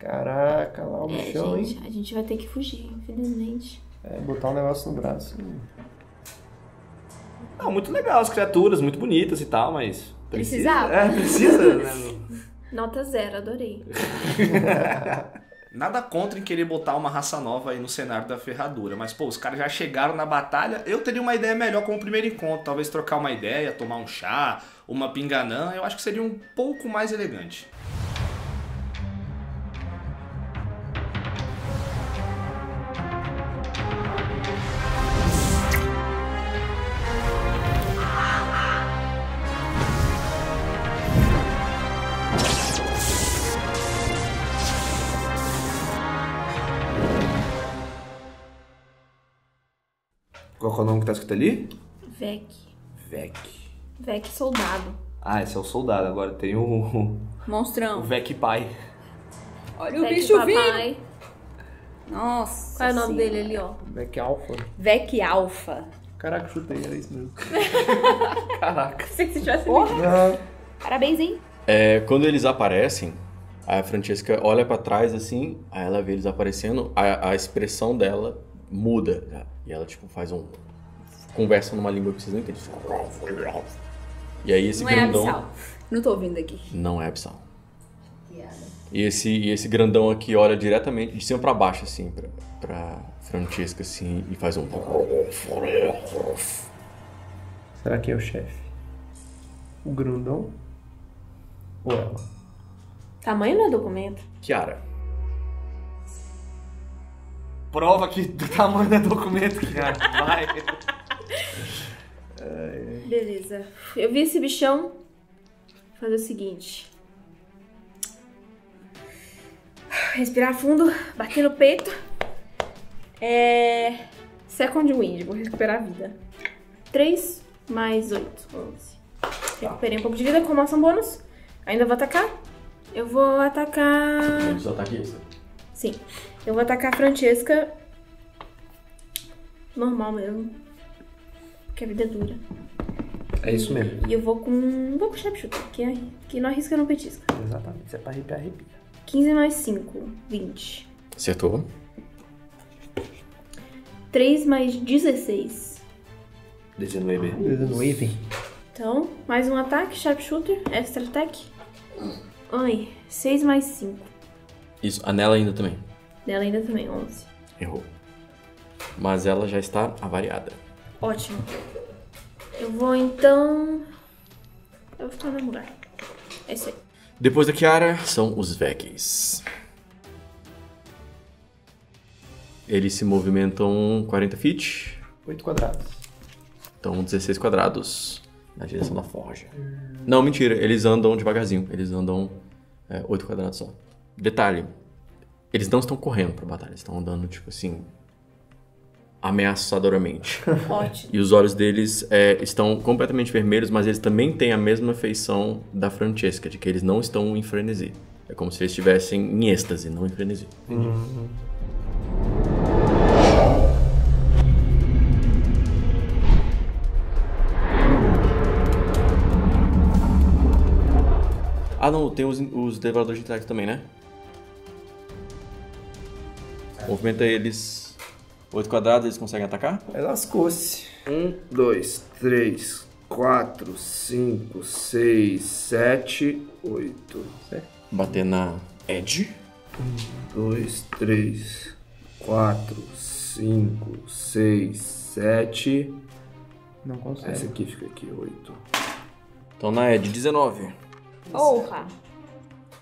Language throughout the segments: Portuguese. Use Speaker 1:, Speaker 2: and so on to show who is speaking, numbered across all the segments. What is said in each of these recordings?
Speaker 1: Caraca, lá o
Speaker 2: É,
Speaker 1: bichão, hein?
Speaker 2: gente, a gente vai ter que fugir, infelizmente.
Speaker 1: É, botar um negócio no braço.
Speaker 3: Não, muito legal as criaturas, muito bonitas e tal, mas. Precisa.
Speaker 2: Precisava.
Speaker 3: É, precisa, né?
Speaker 2: Nota zero, adorei.
Speaker 3: Nada contra em querer botar uma raça nova aí no cenário da ferradura, mas pô, os caras já chegaram na batalha. Eu teria uma ideia melhor como primeiro encontro, talvez trocar uma ideia, tomar um chá, uma pinganã, eu acho que seria um pouco mais elegante. Qual é o nome que tá escrito ali?
Speaker 2: Vec.
Speaker 3: Vec.
Speaker 2: Vec soldado.
Speaker 3: Ah, esse é o soldado, agora tem o, o
Speaker 4: Monstrão.
Speaker 3: Vec pai.
Speaker 4: Olha o
Speaker 2: Vec
Speaker 4: bicho vindo. Nossa.
Speaker 2: Qual é o nome
Speaker 4: Senhora.
Speaker 2: dele ali, ó?
Speaker 1: Back Alpha.
Speaker 4: Vec Alpha.
Speaker 1: Caraca, chutei, era isso mesmo.
Speaker 3: Caraca.
Speaker 4: Pensei que você tivesse
Speaker 1: Ah,
Speaker 4: Parabéns, hein?
Speaker 5: É, quando eles aparecem, a Francesca olha pra trás assim, aí ela vê eles aparecendo, a, a expressão dela muda. E ela, tipo, faz um. Conversa numa língua que vocês não entendem. E aí esse
Speaker 4: Não é
Speaker 5: grandão.
Speaker 4: abissal. Não tô ouvindo aqui.
Speaker 5: Não é abissal. E esse, e esse grandão aqui olha diretamente de cima pra baixo, assim, pra, pra Francesca, assim, e faz um.
Speaker 1: será que é o chefe? O grandão? Ou ela?
Speaker 2: Tamanho não é documento.
Speaker 5: Kiara.
Speaker 3: Prova que do tamanho do documento, cara. Vai.
Speaker 2: Beleza. Eu vi esse bichão fazer o seguinte. Respirar fundo, bater no peito. É. Second Wind, vou recuperar a vida. 3 mais 8, 11. Recuperei um pouco de vida com ação bônus. Ainda vou atacar. Eu vou atacar.
Speaker 5: Os ataques
Speaker 2: Sim. Eu vou atacar a Francesca. Normal mesmo. Porque a vida é dura.
Speaker 1: É isso mesmo.
Speaker 2: E eu vou com. Vou com sharpshooter, que, é, que não arrisca não petisca.
Speaker 1: Exatamente. Isso é pra arrepiar, arrepia.
Speaker 2: 15 mais 5, 20.
Speaker 5: Acertou.
Speaker 2: 3 mais 16.
Speaker 3: 19.
Speaker 1: 19.
Speaker 2: Então, mais um ataque, sharpshooter, extra attack. Ai, 6 mais 5.
Speaker 5: Isso, a nela ainda também.
Speaker 2: Dela ainda também, 11.
Speaker 5: Errou. Mas ela já está avariada.
Speaker 2: Ótimo. Eu vou então. Eu vou ficar no mesmo lugar. É isso aí.
Speaker 5: Depois da Kiara, são os Vegs. Eles se movimentam 40 feet,
Speaker 1: 8 quadrados.
Speaker 5: então 16 quadrados na direção da forja. Não, mentira, eles andam devagarzinho, eles andam é, 8 quadrados só. Detalhe, eles não estão correndo pra batalha, eles estão andando tipo assim, ameaçadoramente.
Speaker 2: Ótimo.
Speaker 5: E os olhos deles é, estão completamente vermelhos, mas eles também têm a mesma feição da Francesca, de que eles não estão em frenesi. É como se eles estivessem em êxtase, não em frenesi. Ah, não, tem os, os devoradores de intelecto também, né? Movimenta eles 8 quadrados, eles conseguem atacar?
Speaker 1: Aí lascou-se.
Speaker 3: Um, dois, três, quatro, cinco, seis, sete, oito.
Speaker 5: Bater na Edge.
Speaker 3: Dois, três, quatro, cinco, seis, sete.
Speaker 1: Não consegue.
Speaker 3: Essa aqui fica aqui, oito.
Speaker 5: Então na Edge, 19.
Speaker 4: Porra.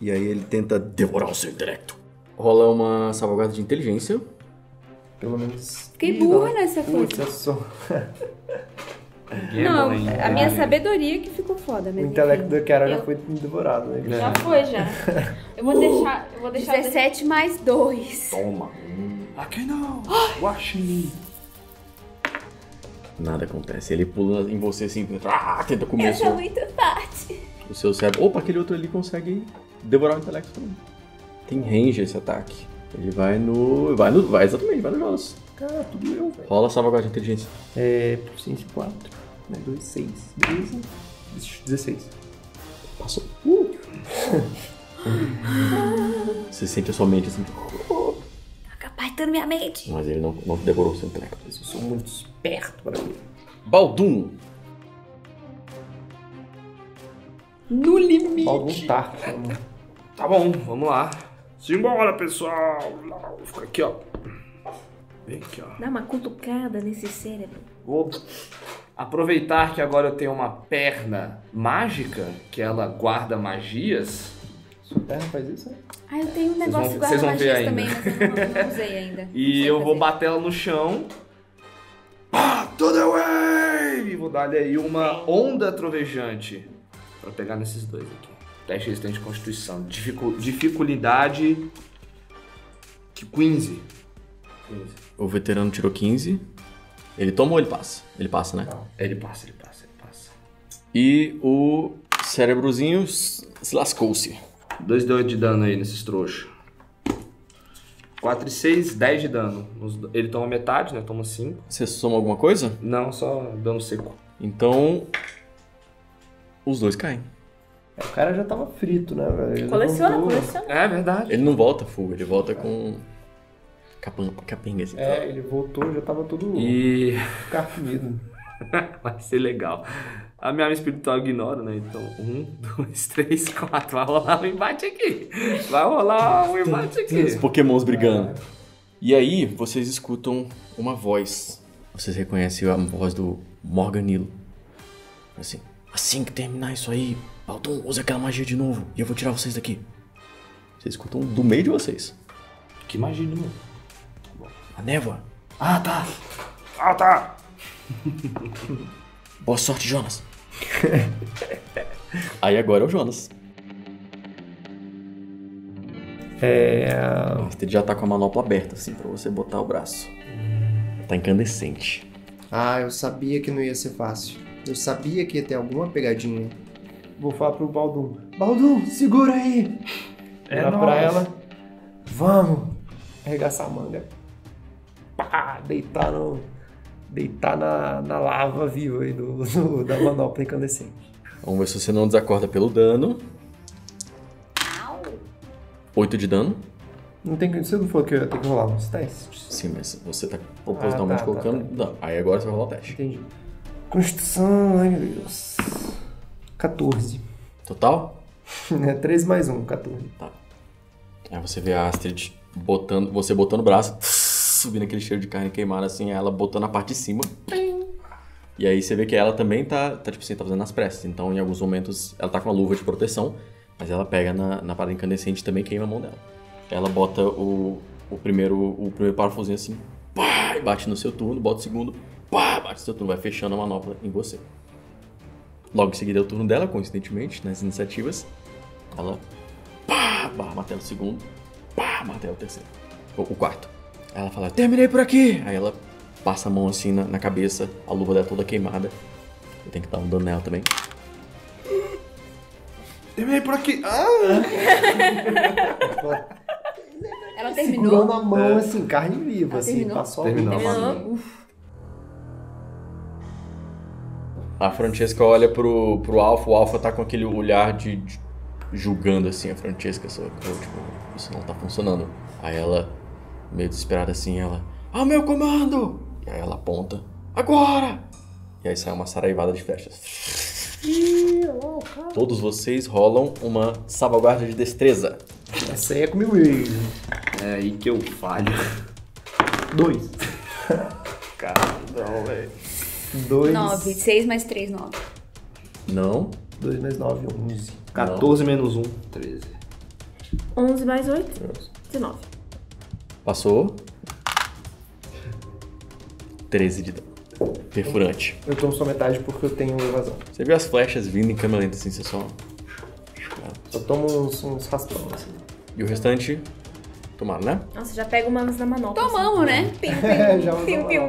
Speaker 5: E aí ele tenta devorar o seu intelecto. Rola uma salvaguarda de inteligência.
Speaker 1: Pelo menos.
Speaker 4: Fiquei
Speaker 1: Ih,
Speaker 4: burra
Speaker 1: não.
Speaker 4: nessa
Speaker 1: Putz,
Speaker 4: coisa.
Speaker 1: eu sou.
Speaker 4: Não, a minha sabedoria que ficou foda,
Speaker 1: O
Speaker 4: mas
Speaker 1: intelecto
Speaker 4: enfim.
Speaker 1: da Kiara já foi devorado, né?
Speaker 2: Já foi, já. Eu vou deixar. Eu vou deixar.
Speaker 4: 17 mais 2.
Speaker 5: Toma.
Speaker 3: Aqui não! Watch
Speaker 5: Nada acontece. Ele pula em você assim, ah, tenta comer o
Speaker 4: Eu sou muito forte.
Speaker 5: o seu cérebro. Opa, aquele outro ali consegue devorar o intelecto também. Tem range esse ataque. Ele vai no. Vai no. Vai exatamente, vai no Jonas.
Speaker 1: Cara, tudo eu, velho.
Speaker 5: Rola salvaguarda de inteligência.
Speaker 1: É. Proficiência 4. Né? 2, 6. Beleza. 16.
Speaker 5: Passou. Você sente a sua mente assim,
Speaker 4: Tá capacitando minha mente.
Speaker 5: mas ele não, não devorou o seu treco.
Speaker 1: Eu sou muito esperto pra mim.
Speaker 5: Baldum!
Speaker 4: No limite.
Speaker 1: Algum tá.
Speaker 3: Tá bom, vamos lá. Simbora, pessoal. Vou ficar aqui, ó. Vem aqui, ó.
Speaker 2: Dá uma cutucada nesse cérebro.
Speaker 3: Vou aproveitar que agora eu tenho uma perna mágica, que ela guarda magias.
Speaker 1: Sua perna faz isso? né?
Speaker 4: Ah, eu tenho um negócio
Speaker 3: vão-
Speaker 4: igual
Speaker 3: vocês
Speaker 4: a
Speaker 3: vão ver
Speaker 4: magias também, mas eu não, não usei ainda.
Speaker 3: E eu vou bater ela no chão. Pá, to the way! E vou dar-lhe aí uma onda trovejante. Pra pegar nesses dois aqui. Teste resistente de constituição. Dificu dificuldade. Que 15. 15.
Speaker 5: O veterano tirou 15. Ele toma ou ele passa? Ele passa, né?
Speaker 3: Ele passa, ele passa, ele passa.
Speaker 5: E o cérebrozinho se lascou-se.
Speaker 3: 2 de 8 de dano aí nesses trouxas. 4 e 6, 10 de dano. Ele toma metade, né? Toma 5.
Speaker 5: Você soma alguma coisa?
Speaker 3: Não, só dano seco.
Speaker 5: Então. Os dois caem.
Speaker 1: É, O cara já tava frito, né, velho?
Speaker 2: Coleciona,
Speaker 1: levantou.
Speaker 2: coleciona.
Speaker 3: É verdade.
Speaker 5: Ele não volta fuga, ele volta com. Capan, capenga assim.
Speaker 1: É, ele voltou, já tava todo
Speaker 3: E
Speaker 1: carcomido.
Speaker 3: vai ser legal. A minha alma espiritual ignora, né? Então, um, dois, três, quatro. Vai rolar um embate aqui. Vai rolar um embate
Speaker 5: Os
Speaker 3: aqui.
Speaker 5: pokémons brigando. E aí, vocês escutam uma voz. Vocês reconhecem a voz do Morganilo. Assim, assim que terminar isso aí, Baldum, use aquela magia de novo e eu vou tirar vocês daqui. Vocês escutam do meio de vocês.
Speaker 3: Que magia de novo.
Speaker 5: A névoa.
Speaker 3: Ah, tá. Ah, tá.
Speaker 5: Boa sorte, Jonas. aí agora é o Jonas.
Speaker 1: É.
Speaker 5: Ele já tá com a manopla aberta, assim, pra você botar o braço. Tá incandescente.
Speaker 6: Ah, eu sabia que não ia ser fácil. Eu sabia que ia ter alguma pegadinha.
Speaker 1: Vou falar pro Baldum. Baldum, segura aí!
Speaker 3: É
Speaker 1: Virar pra ela. Vamos! Arregaçar a manga. Pá! Deitar no. Deitar na, na lava viva aí do, do- da manopla incandescente.
Speaker 5: Vamos ver se você não desacorda pelo dano. 8 de dano.
Speaker 1: Não tem que. Você não falou que eu ia ter que rolar uns testes?
Speaker 5: Sim, mas você tá propositalmente
Speaker 1: Ah, tá, tá,
Speaker 5: colocando. Não, aí agora você vai rolar o teste.
Speaker 1: Entendi. Constituição, ai meu Deus. 14.
Speaker 5: Total?
Speaker 1: É 3 mais 1, 14.
Speaker 5: Aí você vê a Astrid botando. Você botando o braço, subindo aquele cheiro de carne queimada, assim, ela botando a parte de cima. E aí você vê que ela também tá, tá tipo assim, tá fazendo as pressas. Então, em alguns momentos, ela tá com uma luva de proteção, mas ela pega na, na parada incandescente e também queima a mão dela. Ela bota o, o primeiro o primeiro parafusinho assim, pá, e bate no seu turno, bota o segundo, pá, bate no seu turno, vai fechando a manopla em você. Logo em seguida é o turno dela, coincidentemente, nas iniciativas. Ela pá, barra martelo o segundo, pá, martelo o terceiro. O, o quarto. Aí ela fala, terminei por aqui! Aí ela passa a mão assim na, na cabeça, a luva dela toda queimada. Eu tenho que dar um dano nela também.
Speaker 3: Terminei por aqui. Ah!
Speaker 4: Ela
Speaker 1: Segurou
Speaker 4: terminou?
Speaker 1: na mão, assim, carne viva,
Speaker 4: Ela
Speaker 1: assim,
Speaker 4: terminou?
Speaker 1: passou
Speaker 3: Terminou.
Speaker 1: a mão.
Speaker 2: Terminou?
Speaker 5: A Francesca olha pro, pro Alpha, o Alpha tá com aquele olhar de, de- julgando assim a Francesca, só que, tipo, isso não tá funcionando. Aí ela, meio desesperada assim, ela, ao meu comando! E aí ela aponta, agora! E aí sai uma saraivada de flechas. Todos vocês rolam uma salvaguarda de destreza.
Speaker 1: Essa aí é comigo mesmo.
Speaker 3: É aí que eu falho.
Speaker 1: Dois.
Speaker 3: Cara, não, velho.
Speaker 1: Dois.
Speaker 4: 9. 6 mais 3, 9.
Speaker 5: Não?
Speaker 1: 2 mais 9, 11.
Speaker 3: 14 menos 1, 13.
Speaker 2: 11 mais 8, 19.
Speaker 5: Passou. 13 de dano. Perfurante.
Speaker 1: Eu tomo só metade porque eu tenho evasão.
Speaker 5: Você viu as flechas vindo em câmera lenta assim, você só.
Speaker 1: Eu tomo uns, uns raspão, assim.
Speaker 5: E o restante. Tomaram, né?
Speaker 2: Nossa, já pega umas na manopla.
Speaker 4: Tomamos, né?
Speaker 1: Usou
Speaker 2: Piu,
Speaker 1: uma
Speaker 2: piu.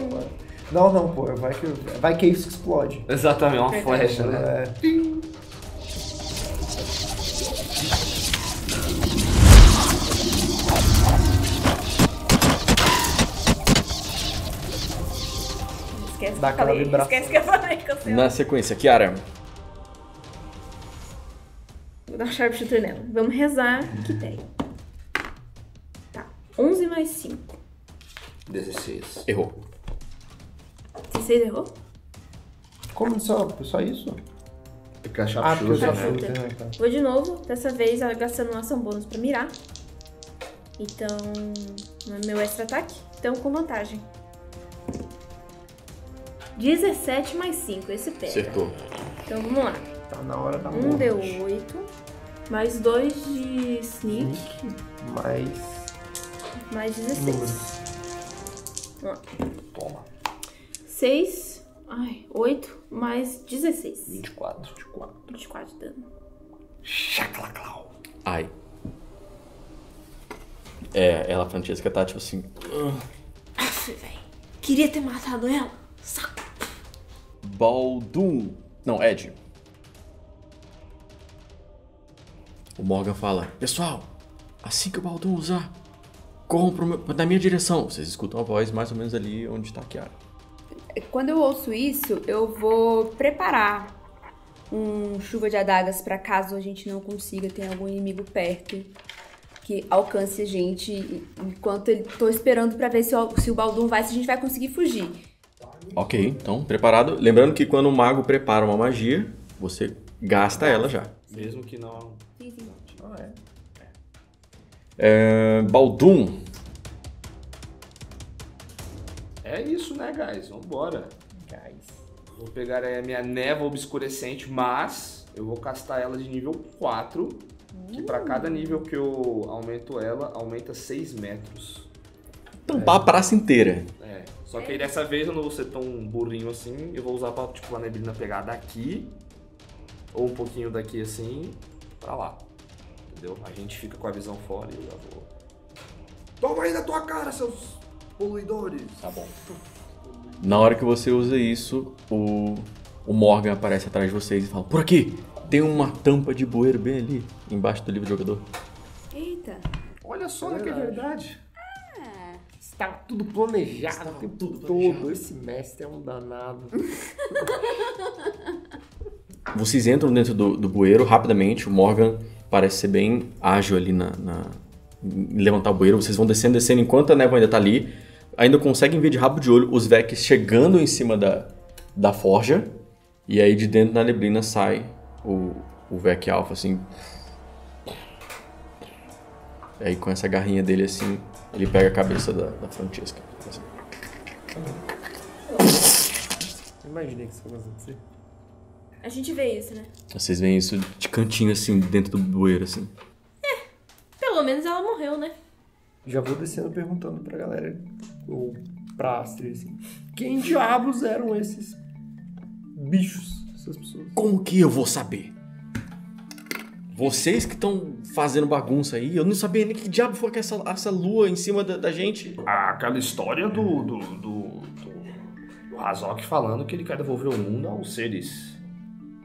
Speaker 1: Não, não, pô. Vai que, vai que isso explode.
Speaker 3: Exatamente, uma flecha, né?
Speaker 1: É.
Speaker 2: Esquece
Speaker 1: Dá
Speaker 2: que falei.
Speaker 1: vibração.
Speaker 2: Esquece que eu falei que eu sei.
Speaker 5: Na sequência, Kiara.
Speaker 2: dar um sharpshooter nela. Vamos rezar que tem. Tá. 11 mais 5.
Speaker 3: 16.
Speaker 5: Errou.
Speaker 2: 16 errou?
Speaker 1: Como só? Só isso?
Speaker 3: Porque a
Speaker 1: Ah, porque eu só
Speaker 3: né?
Speaker 1: fui.
Speaker 2: Sharpshooter.
Speaker 1: né, tá.
Speaker 2: Vou de novo, dessa vez ela gastando uma ação bônus pra mirar. Então, é meu extra ataque. Então, com vantagem. 17 mais 5, esse pega.
Speaker 5: Acertou.
Speaker 2: Então, vamos lá.
Speaker 1: Tá na hora da
Speaker 2: 1
Speaker 1: morte.
Speaker 2: deu 8, mais 2 de sneak,
Speaker 1: Mais
Speaker 2: mais 16.
Speaker 1: números.
Speaker 2: Vamos lá.
Speaker 3: Toma.
Speaker 2: 6, ai, 8, mais 16.
Speaker 3: 24.
Speaker 2: 24 de dano.
Speaker 3: Chaclaclau.
Speaker 5: Ai. É, ela, a Francesca, tá tipo assim.
Speaker 2: Aff, velho. Queria ter matado ela. Saco.
Speaker 5: Baldum. Não, Ed. O Morgan fala: Pessoal, assim que o Baldum usar, corram pro meu- na minha direção. Vocês escutam a voz mais ou menos ali onde tá a Kiara.
Speaker 4: Quando eu ouço isso, eu vou preparar um chuva de adagas pra caso a gente não consiga ter algum inimigo perto que alcance a gente enquanto ele tô esperando pra ver se o, se o Baldum vai, se a gente vai conseguir fugir.
Speaker 5: Ok, então, preparado. Lembrando que quando o mago prepara uma magia, você gasta ela já.
Speaker 3: Mesmo que não.
Speaker 4: Sim, sim.
Speaker 1: Ah, é.
Speaker 5: É, Baldum.
Speaker 3: É isso, né, guys? Vambora.
Speaker 1: Guys.
Speaker 3: Vou pegar aí a minha névoa obscurecente, mas eu vou castar ela de nível 4. Que pra cada nível que eu aumento ela, aumenta 6 metros.
Speaker 5: Tampar a praça inteira.
Speaker 3: É. Só que aí dessa vez eu não vou ser tão burrinho assim. Eu vou usar pra, tipo, a neblina pegar daqui. Ou um pouquinho daqui assim. Pra lá. Entendeu? A gente fica com a visão fora e eu já vou. Toma aí na tua cara, seus poluidores!
Speaker 5: Tá bom. Na hora que você usa isso, o, o Morgan aparece atrás de vocês e fala: Por aqui! Tem uma tampa de bueiro bem ali, embaixo do livro do jogador.
Speaker 4: Eita.
Speaker 3: Olha só, né, que é verdade.
Speaker 1: Estava tudo planejado o tempo todo. Esse mestre é um danado.
Speaker 5: Vocês entram dentro do, do bueiro rapidamente. O Morgan parece ser bem ágil ali na, na- em levantar o bueiro. Vocês vão descendo, descendo. Enquanto a névoa ainda tá ali, ainda conseguem ver de rabo de olho os Vex chegando em cima da, da forja. E aí de dentro da neblina sai o, o Vec Alpha, assim. E aí com essa garrinha dele assim, ele pega a cabeça da, da Francesca. assim.
Speaker 1: Imaginei que isso fosse acontecer.
Speaker 2: A gente vê isso, né?
Speaker 5: Vocês veem isso de cantinho assim, dentro do bueiro, assim.
Speaker 2: Pelo menos ela morreu, né?
Speaker 1: Já vou descendo perguntando pra galera, ou pra Astrid, assim, quem diabos eram esses bichos, essas pessoas?
Speaker 5: Como que eu vou saber? Vocês que estão fazendo bagunça aí, eu não sabia nem que diabo foi que essa, essa lua em cima da, da gente.
Speaker 3: Ah, Aquela história do. do. do. do, do Hazok falando que ele quer devolver o mundo aos seres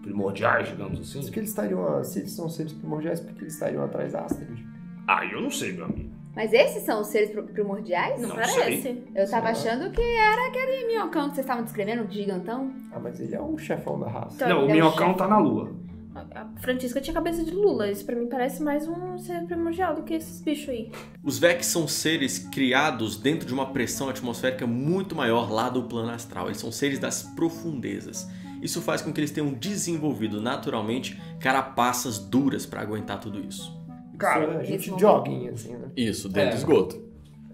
Speaker 3: primordiais, digamos assim.
Speaker 1: Por que eles estariam, se eles são seres primordiais, por que eles estariam atrás da Astrid?
Speaker 3: Ah, eu não sei, meu amigo.
Speaker 4: Mas esses são os seres pri- primordiais?
Speaker 2: Não,
Speaker 3: Não
Speaker 2: parece.
Speaker 4: Eu tava achando que era aquele minhocão que vocês estavam descrevendo, gigantão.
Speaker 1: Ah, mas ele é o chefão da raça.
Speaker 2: Então,
Speaker 3: não, o
Speaker 4: é
Speaker 3: minhocão
Speaker 4: chefe.
Speaker 3: tá na lua.
Speaker 2: A a Francisca tinha cabeça de Lula. Isso pra mim parece mais um ser primordial do que esses bichos aí.
Speaker 5: Os Vex são seres criados dentro de uma pressão atmosférica muito maior lá do plano astral. Eles são seres das profundezas. Isso faz com que eles tenham desenvolvido naturalmente carapaças duras para aguentar tudo isso.
Speaker 3: Cara,
Speaker 1: é
Speaker 4: nesse
Speaker 1: gente joguinha, assim, né?
Speaker 5: Isso, dentro
Speaker 3: É.
Speaker 5: do esgoto.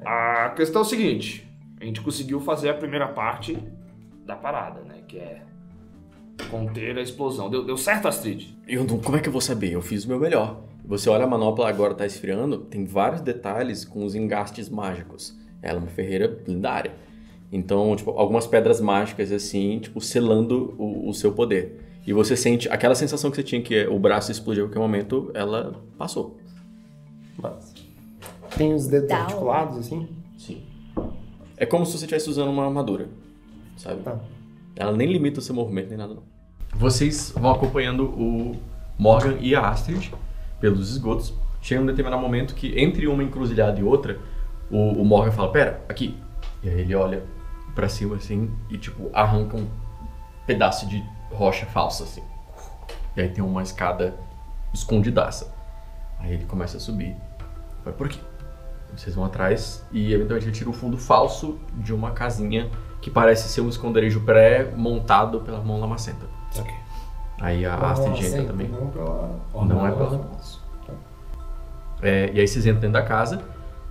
Speaker 3: a questão é o seguinte: a gente conseguiu fazer a primeira parte da parada, né? Que é conter a explosão. Deu, deu certo, Astrid?
Speaker 5: Eu não, como é que eu vou saber? Eu fiz o meu melhor. Você olha a manopla agora tá esfriando, tem vários detalhes com os engastes mágicos. Ela é uma ferreira lendária. Então, tipo, algumas pedras mágicas assim, tipo, selando o, o seu poder. E você sente aquela sensação que você tinha que o braço explodir a qualquer momento, ela passou.
Speaker 1: Mas tem os dedos
Speaker 4: hora.
Speaker 1: articulados, assim?
Speaker 5: Sim. É como se você estivesse usando uma armadura, sabe?
Speaker 1: Tá.
Speaker 5: Ela nem limita o seu movimento nem nada não. Vocês vão acompanhando o Morgan e a Astrid pelos esgotos. Chega um determinado momento que entre uma encruzilhada e outra, o, o Morgan fala, pera, aqui. E aí ele olha pra cima assim e tipo arranca um pedaço de rocha falsa assim. E aí tem uma escada escondidaça. Aí ele começa a subir. Vai por aqui. Vocês vão atrás e eventualmente ele tira um fundo falso de uma casinha que parece ser um esconderijo pré-montado pela mão lamacenta.
Speaker 3: Ok.
Speaker 5: Aí a Astrid entra também.
Speaker 1: Vamos pra lá.
Speaker 5: Não é pra lá. É, e aí vocês entram dentro da casa,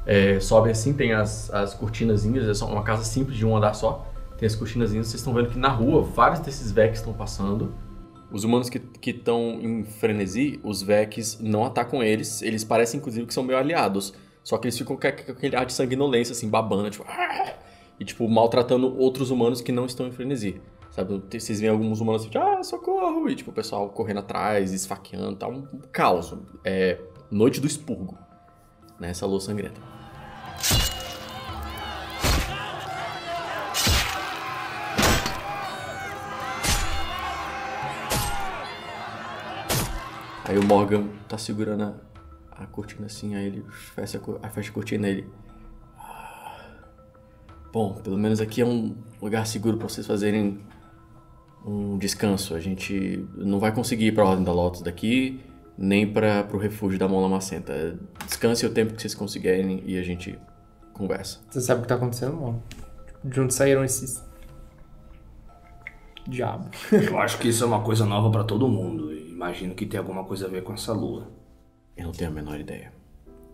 Speaker 5: é, sobem assim, tem as, as cortinazinhas, é só uma casa simples de um andar só. Tem as cortinazinhas, vocês estão vendo que na rua vários desses Vex estão passando. Os humanos que estão em frenesi, os Vex não atacam eles, eles parecem inclusive que são meio aliados. Só que eles ficam com aquele ar de sanguinolência, assim, babando, tipo. "Ah!" E, tipo, maltratando outros humanos que não estão em frenesi. Sabe? Vocês veem alguns humanos assim, ah, socorro! E, tipo, o pessoal correndo atrás, esfaqueando, tá um caos. É noite do expurgo. Nessa lua sangrenta. Aí o Morgan tá segurando a, a cortina assim, aí ele fecha, a fecha a cortina ele. "Ah, Bom, pelo menos aqui é um lugar seguro pra vocês fazerem um descanso. A gente não vai conseguir ir pra Ordem da Lotus daqui, nem para pro refúgio da Mão Lamacenta. Descanse o tempo que vocês conseguirem e a gente conversa.
Speaker 1: Você sabe o que tá acontecendo, mano? De onde saíram esses. Diabo.
Speaker 3: Eu acho que isso é uma coisa nova pra todo mundo. Imagino que tem alguma coisa a ver com essa lua.
Speaker 5: Eu não tenho a menor ideia.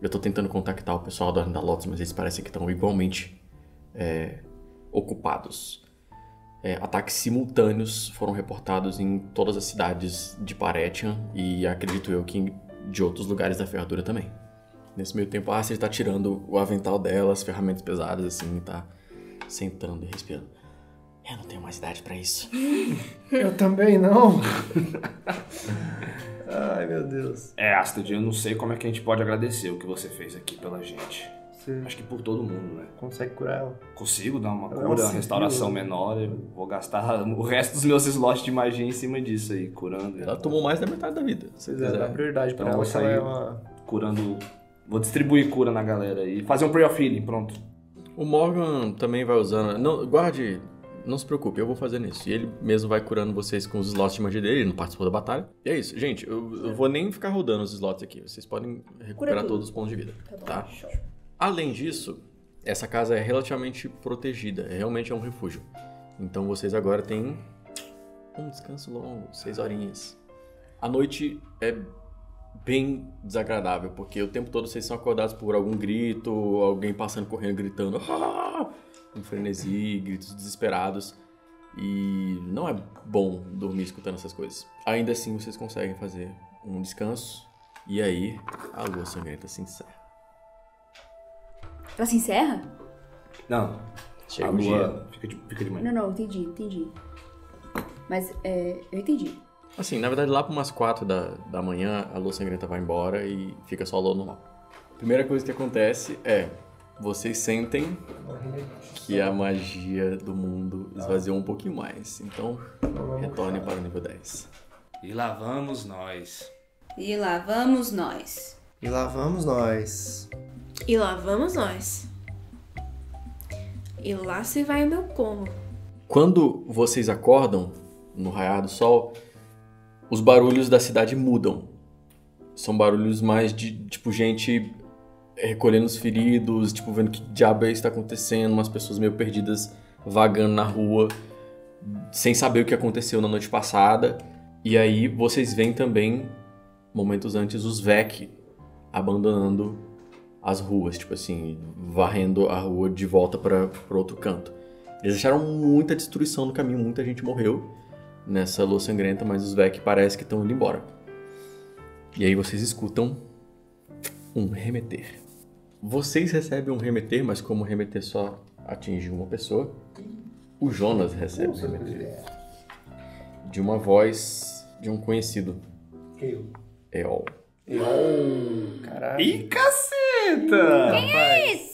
Speaker 5: Eu tô tentando contactar o pessoal da Ordem da Lotus, mas eles parecem que estão igualmente é, ocupados. É, ataques simultâneos foram reportados em todas as cidades de Paretian e acredito eu que de outros lugares da ferradura também. Nesse meio tempo, a Astrid tá tirando o avental dela, as ferramentas pesadas assim, e tá sentando e respirando. Eu não tenho mais idade pra isso.
Speaker 1: Eu também não. Ai, meu Deus.
Speaker 3: É, Astrid, eu não sei como é que a gente pode agradecer o que você fez aqui pela gente.
Speaker 1: Você
Speaker 3: Acho que por todo mundo, né?
Speaker 1: consegue curar ela?
Speaker 3: Consigo dar uma
Speaker 1: é
Speaker 3: cura,
Speaker 1: um
Speaker 3: uma restauração
Speaker 1: né?
Speaker 3: menor. Eu vou gastar o resto dos meus slots de magia em cima disso aí, curando.
Speaker 5: Ela tomou mais da metade da vida. Se
Speaker 1: quiser dar
Speaker 5: quiser.
Speaker 1: prioridade pra
Speaker 3: Então
Speaker 1: ela,
Speaker 3: vou
Speaker 1: que ela é
Speaker 3: sair.
Speaker 1: uma.
Speaker 3: Curando. Vou distribuir cura na galera e fazer um prayer of healing, pronto.
Speaker 5: O Morgan também vai usando. Não, guarde. Não se preocupe, eu vou fazendo isso. E ele mesmo vai curando vocês com os slots de magia dele, ele não participou da batalha. E é isso, gente. Eu, eu vou nem ficar rodando os slots aqui. Vocês podem recuperar todos os pontos de vida.
Speaker 4: Tá
Speaker 5: Tá? Além disso, essa casa é relativamente protegida. É, realmente é um refúgio. Então vocês agora têm um descanso longo, seis horinhas. A noite é bem desagradável, porque o tempo todo vocês são acordados por algum grito, alguém passando correndo gritando, "Ah!", um frenesi, gritos desesperados. E não é bom dormir escutando essas coisas. Ainda assim, vocês conseguem fazer um descanso. E aí, a lua sangrenta se encerra.
Speaker 4: Ela se encerra?
Speaker 3: Não.
Speaker 5: Chega
Speaker 3: a lua fica de, fica de manhã.
Speaker 4: Não, não, entendi, entendi. Mas é, eu entendi.
Speaker 5: Assim, na verdade, lá para umas quatro da, da manhã, a lua sangrenta vai embora e fica só a lua normal. Primeira coisa que acontece é, vocês sentem que a magia do mundo esvaziou um pouquinho mais. Então, retorne para o nível 10.
Speaker 3: E lá vamos nós.
Speaker 4: E lá vamos nós.
Speaker 6: E lá vamos nós.
Speaker 2: E lá vamos nós. E lá se vai o meu como.
Speaker 5: Quando vocês acordam, no raiar do sol, os barulhos da cidade mudam. São barulhos mais de, tipo, gente recolhendo os feridos, tipo, vendo que diabo é está acontecendo, umas pessoas meio perdidas vagando na rua, sem saber o que aconteceu na noite passada. E aí vocês veem também, momentos antes, os Vec abandonando as ruas, tipo assim, varrendo a rua de volta para outro canto. Eles acharam muita destruição no caminho, muita gente morreu nessa lua sangrenta, mas os Vec parece que estão indo embora. E aí vocês escutam um remeter. Vocês recebem um remeter, mas como o remeter só atinge uma pessoa, o Jonas recebe um remeter. De uma voz de um conhecido. Eol.
Speaker 1: Caralho.
Speaker 3: Ih, caceta!
Speaker 1: Rapaz.